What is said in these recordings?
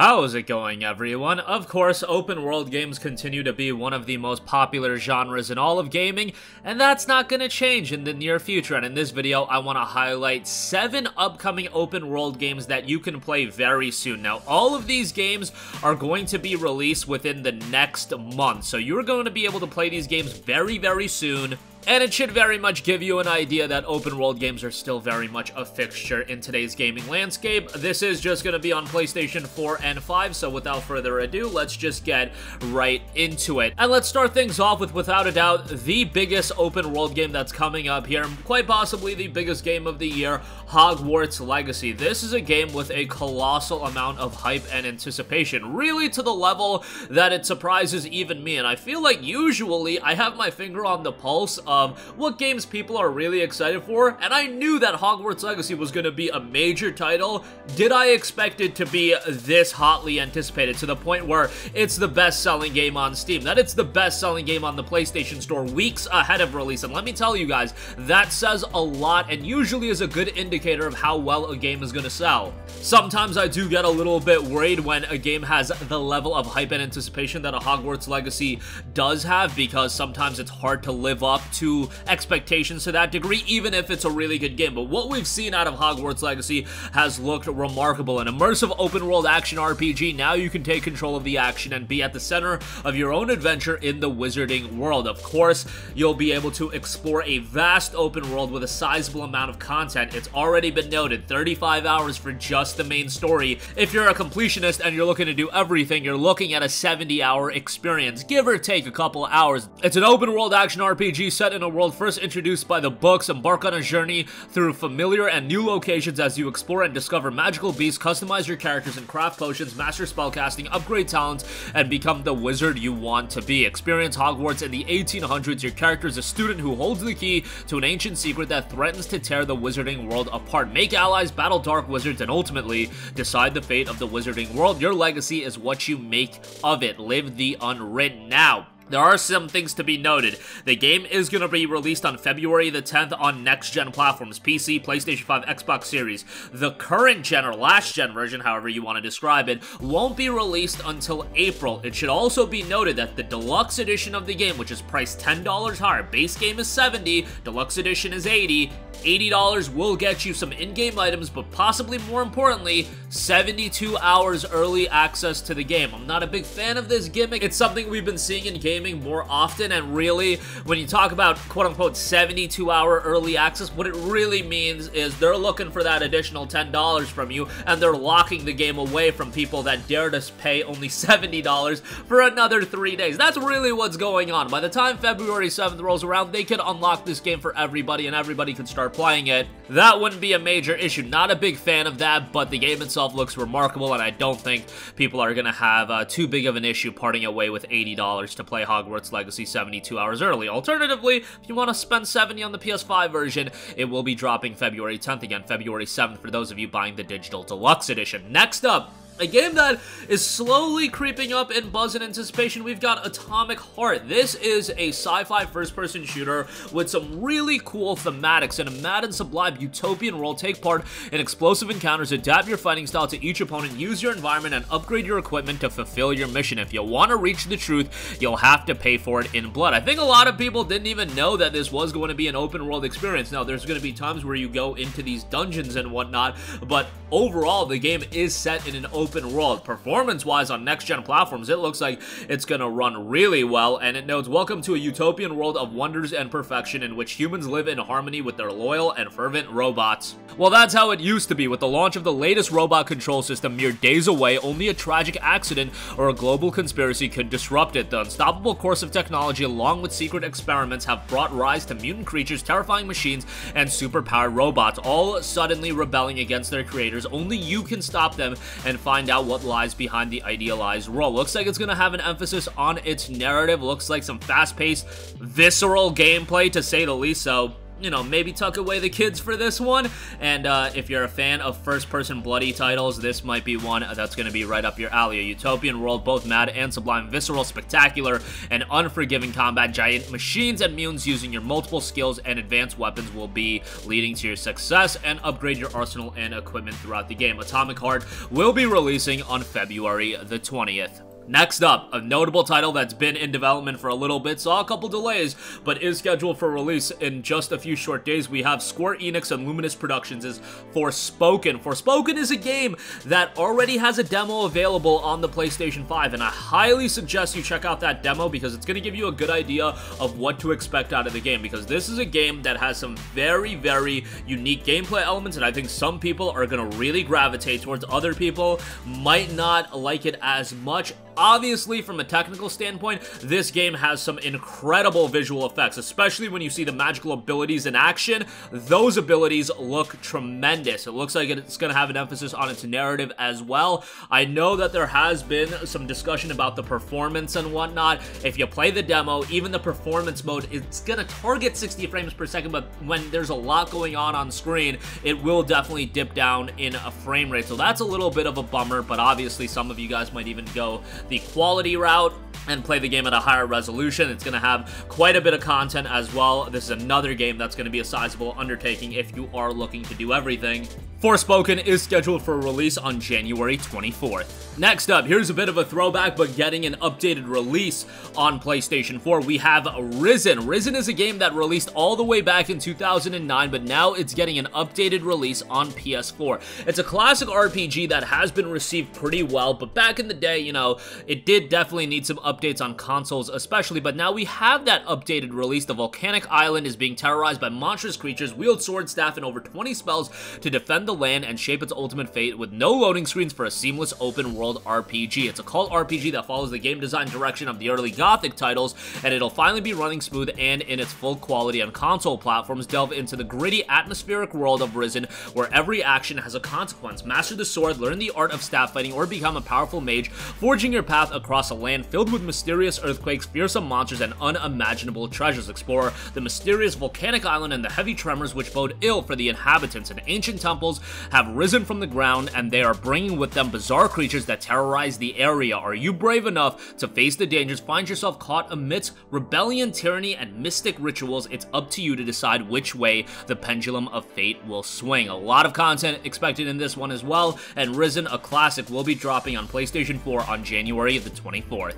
How's it going everyone? Of course, open world games continue to be one of the most popular genres in all of gaming, and that's not gonna change in the near future. And in this video, I want to highlight 7 upcoming open world games that you can play very soon. Now, all of these games are going to be released within the next month, so you're going to be able to play these games very, very soon and it should very much give you an idea that open world games are still very much a fixture in today's gaming landscape. This is just going to be on PlayStation 4 and 5, so without further ado, let's just get right into it. And let's start things off with, without a doubt, the biggest open world game that's coming up here, quite possibly the biggest game of the year, Hogwarts Legacy. This is a game with a colossal amount of hype and anticipation, really to the level that it surprises even me, and I feel like usually I have my finger on the pulse of what games people are really excited for, and I knew that Hogwarts Legacy was going to be a major title. Did I expect it to be this hotly anticipated to the point where it's the best-selling game on Steam, that it's the best-selling game on the PlayStation Store weeks ahead of release, and let me tell you guys, that says a lot and usually is a good indicator of how well a game is going to sell. Sometimes I do get a little bit worried when a game has the level of hype and anticipation that a Hogwarts Legacy does have because sometimes it's hard to live up to expectations to that degree, even if it's a really good game. But what we've seen out of Hogwarts Legacy has looked remarkable. An immersive open world action RPG, now you can take control of the action and be at the center of your own adventure in the wizarding world. Of course, you'll be able to explore a vast open world with a sizable amount of content. It's already been noted, 35 hours for just the main story. If you're a completionist and you're looking to do everything, you're looking at a 70 hour experience, give or take a couple hours. It's an open world action RPG set set in a world first introduced by the books, embark on a journey through familiar and new locations as you explore and discover magical beasts, customize your characters and craft potions, master spellcasting, upgrade talents, and become the wizard you want to be. Experience Hogwarts in the 1800s. Your character is a student who holds the key to an ancient secret that threatens to tear the wizarding world apart. Make allies, battle dark wizards, and ultimately decide the fate of the wizarding world. Your legacy is what you make of it. Live the unwritten. Now, there are some things to be noted. The game is going to be released on February the 10th on next-gen platforms, PC, PlayStation 5, Xbox Series. The current gen, or last-gen version, however you want to describe it, won't be released until April. It should also be noted that the deluxe edition of the game, which is priced $10 higher, base game is 70, deluxe edition is 80, $80 will get you some in-game items, but possibly more importantly, 72 hours early access to the game. I'm not a big fan of this gimmick. It's something we've been seeing in gaming more often, and really, when you talk about quote-unquote 72-hour early access, what it really means is they're looking for that additional $10 from you, and they're locking the game away from people that dare to pay only $70 for another three days. That's really what's going on. By the time February 7th rolls around, they can unlock this game for everybody, and everybody can playing it, that wouldn't be a major issue. Not a big fan of that, but the game itself looks remarkable, and I don't think people are going to have uh, too big of an issue parting away with $80 to play Hogwarts Legacy 72 hours early. Alternatively, if you want to spend 70 on the PS5 version, it will be dropping February 10th again, February 7th for those of you buying the digital deluxe edition. Next up, a game that is slowly creeping up in buzz and anticipation, we've got Atomic Heart. This is a sci-fi first-person shooter with some really cool thematics in a mad and sublime utopian world. Take part in explosive encounters, adapt your fighting style to each opponent, use your environment, and upgrade your equipment to fulfill your mission. If you want to reach the truth, you'll have to pay for it in blood. I think a lot of people didn't even know that this was going to be an open world experience. Now, there's going to be times where you go into these dungeons and whatnot, but overall, the game is set in an open open world. Performance-wise on next-gen platforms, it looks like it's gonna run really well, and it notes, Welcome to a utopian world of wonders and perfection in which humans live in harmony with their loyal and fervent robots. Well, that's how it used to be. With the launch of the latest robot control system mere days away, only a tragic accident or a global conspiracy could disrupt it. The unstoppable course of technology, along with secret experiments, have brought rise to mutant creatures, terrifying machines, and superpowered robots, all suddenly rebelling against their creators. Only you can stop them and find find out what lies behind the idealized role. Looks like it's going to have an emphasis on its narrative. Looks like some fast-paced, visceral gameplay, to say the least, so you know, maybe tuck away the kids for this one. And uh, if you're a fan of first-person bloody titles, this might be one that's going to be right up your alley. A utopian world, both mad and sublime, visceral, spectacular, and unforgiving combat. Giant machines and mutants using your multiple skills and advanced weapons will be leading to your success and upgrade your arsenal and equipment throughout the game. Atomic Heart will be releasing on February the 20th. Next up, a notable title that's been in development for a little bit, saw a couple delays, but is scheduled for release in just a few short days. We have Square Enix and Luminous Productions' is Forspoken. Forspoken is a game that already has a demo available on the PlayStation 5, and I highly suggest you check out that demo because it's going to give you a good idea of what to expect out of the game, because this is a game that has some very, very unique gameplay elements, and I think some people are going to really gravitate towards other people might not like it as much Obviously, from a technical standpoint, this game has some incredible visual effects, especially when you see the magical abilities in action. Those abilities look tremendous. It looks like it's going to have an emphasis on its narrative as well. I know that there has been some discussion about the performance and whatnot. If you play the demo, even the performance mode, it's going to target 60 frames per second, but when there's a lot going on on screen, it will definitely dip down in a frame rate. So that's a little bit of a bummer, but obviously some of you guys might even go the quality route and play the game at a higher resolution. It's going to have quite a bit of content as well. This is another game that's going to be a sizable undertaking if you are looking to do everything. Forspoken is scheduled for release on January 24th. Next up, here's a bit of a throwback, but getting an updated release on PlayStation 4. We have Risen. Risen is a game that released all the way back in 2009, but now it's getting an updated release on PS4. It's a classic RPG that has been received pretty well, but back in the day, you know, it did definitely need some updates on consoles especially, but now we have that updated release. The volcanic island is being terrorized by monstrous creatures, wield sword, staff, and over 20 spells to defend the land and shape its ultimate fate with no loading screens for a seamless open world RPG. It's a cult RPG that follows the game design direction of the early Gothic titles, and it'll finally be running smooth and in its full quality on console platforms. Delve into the gritty, atmospheric world of Risen, where every action has a consequence. Master the sword, learn the art of staff fighting, or become a powerful mage, forging your path across a land filled with mysterious earthquakes, fearsome monsters, and unimaginable treasures. Explore the mysterious volcanic island and the heavy tremors which bode ill for the inhabitants. And ancient temples have risen from the ground and they are bringing with them bizarre creatures that terrorize the area. Are you brave enough to face the dangers? Find yourself caught amidst rebellion, tyranny, and mystic rituals. It's up to you to decide which way the pendulum of fate will swing. A lot of content expected in this one as well, and Risen, a classic, will be dropping on PlayStation 4 on January the 24th.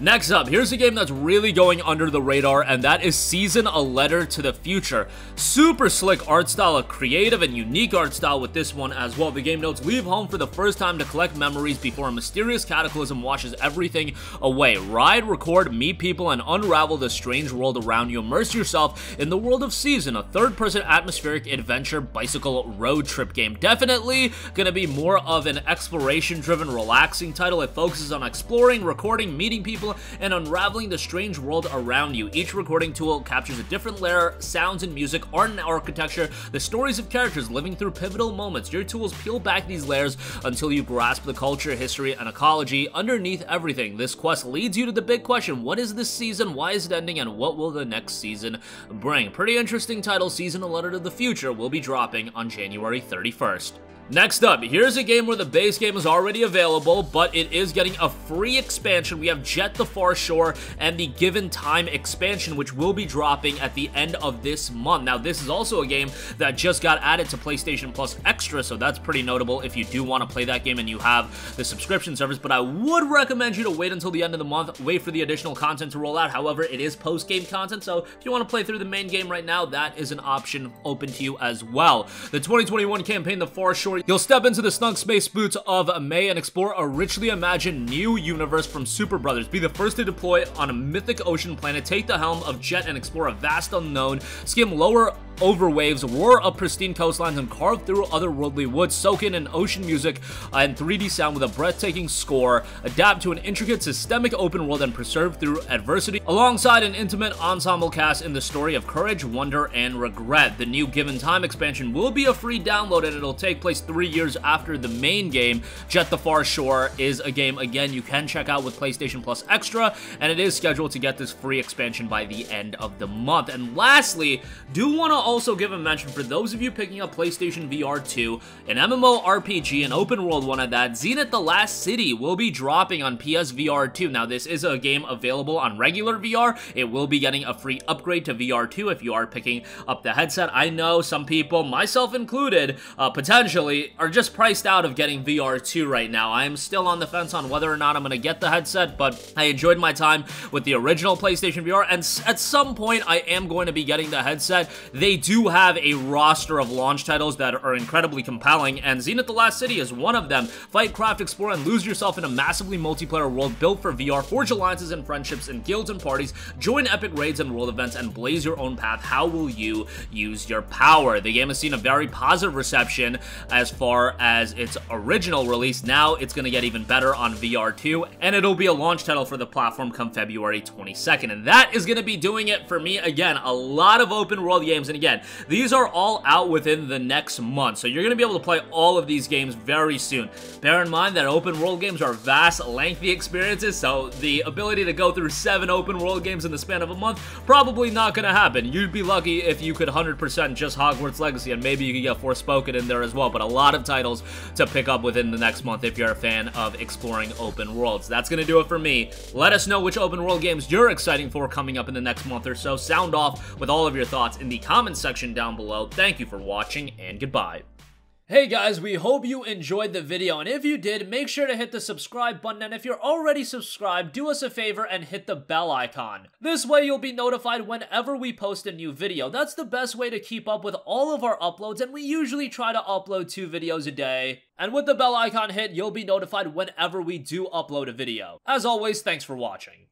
Next up, here's a game that's really going under the radar, and that is Season A Letter to the Future. Super slick art style, a creative and unique art style with this one as well. The game notes, leave home for the first time to collect memories before a mysterious cataclysm washes everything away. Ride, record, meet people, and unravel the strange world around you. Immerse yourself in the world of Season, a third-person atmospheric adventure bicycle road trip game. Definitely gonna be more of an exploration-driven, relaxing title. It focuses on exploring, recording, meeting people, and unraveling the strange world around you. Each recording tool captures a different layer, sounds and music, art and architecture, the stories of characters living through pivotal moments. Your tools peel back these layers until you grasp the culture, history, and ecology underneath everything. This quest leads you to the big question, what is this season, why is it ending, and what will the next season bring? Pretty interesting title, Season A Letter to the Future, will be dropping on January 31st. Next up, here's a game where the base game is already available, but it is getting a free expansion. We have Jett the Far Shore and the Given Time expansion, which will be dropping at the end of this month. Now, this is also a game that just got added to PlayStation Plus Extra, so that's pretty notable if you do want to play that game and you have the subscription service, but I would recommend you to wait until the end of the month, wait for the additional content to roll out. However, it is post-game content, so if you want to play through the main game right now, that is an option open to you as well. The 2021 campaign, The Far Shore You'll step into the snug space boots of Mei and explore a richly imagined new universe from Superbrothers. Be the first to deploy on a mythic ocean planet, take the helm of Jett and explore a vast unknown, skim lower over waves, roar up pristine coastlines, and carve through otherworldly woods, soak in an ocean music and 3D sound with a breathtaking score, adapt to an intricate systemic open world, and preserve through adversity, alongside an intimate ensemble cast in the story of courage, wonder, and regret. The new Given Time expansion will be a free download, and it'll take place three years after the main game. Jett the Far Shore is a game, again, you can check out with PlayStation Plus Extra, and it is scheduled to get this free expansion by the end of the month. And lastly, do want to also give a mention for those of you picking up PlayStation VR 2, an MMO RPG, an open world one of that, Zenith The Last City will be dropping on PSVR 2. Now, this is a game available on regular VR. It will be getting a free upgrade to VR 2 if you are picking up the headset. I know some people, myself included, uh, potentially, are just priced out of getting VR 2 right now. I am still on the fence on whether or not I'm going to get the headset, but I enjoyed my time with the original PlayStation VR, and at some point, I am going to be getting the headset. They do have a roster of launch titles that are incredibly compelling, and Zenith The Last City is one of them. Fight, craft, explore, and lose yourself in a massively multiplayer world built for VR, forge alliances and friendships in guilds and parties, join epic raids and world events, and blaze your own path. How will you use your power? The game has seen a very positive reception as far as its original release. Now it's going to get even better on VR2, and it'll be a launch title for the platform come February 22nd. And that is going to be doing it for me. Again, a lot of open world games. And again, these are all out within the next month. So you're going to be able to play all of these games very soon. Bear in mind that open world games are vast, lengthy experiences. So the ability to go through seven open world games in the span of a month, probably not going to happen. You'd be lucky if you could 100% just Hogwarts Legacy and maybe you could get Forspoken in there as well. But a lot of titles to pick up within the next month if you're a fan of exploring open worlds. That's going to do it for me. Let us know which open world games you're excited for coming up in the next month or so. Sound off with all of your thoughts in the comments section down below. Thank you for watching, and goodbye. Hey guys, we hope you enjoyed the video, and if you did, make sure to hit the subscribe button, and if you're already subscribed, do us a favor and hit the bell icon. This way you'll be notified whenever we post a new video. That's the best way to keep up with all of our uploads, and we usually try to upload two videos a day. And with the bell icon hit, you'll be notified whenever we do upload a video. As always, thanks for watching.